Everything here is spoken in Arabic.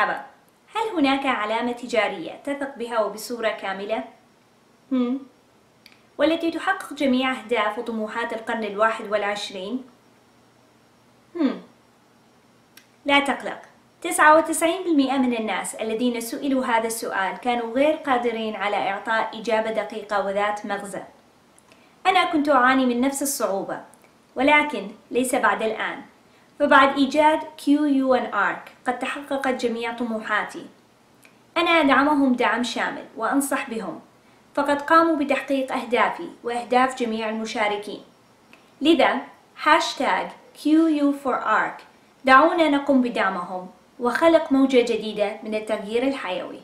مرحبا هل هناك علامة تجارية تثق بها وبصورة كاملة؟ هم؟ والتي تحقق جميع أهداف وطموحات القرن الواحد والعشرين؟ هم. لا تقلق 99% من الناس الذين سئلوا هذا السؤال كانوا غير قادرين على إعطاء إجابة دقيقة وذات مغزى أنا كنت أعاني من نفس الصعوبة ولكن ليس بعد الآن فبعد إيجاد QU ARC قد تحققت جميع طموحاتي. أنا أدعمهم دعم شامل وأنصح بهم. فقد قاموا بتحقيق أهدافي وأهداف جميع المشاركين. لذا هاشتاج QU4ARC دعونا نقوم بدعمهم وخلق موجة جديدة من التغيير الحيوي.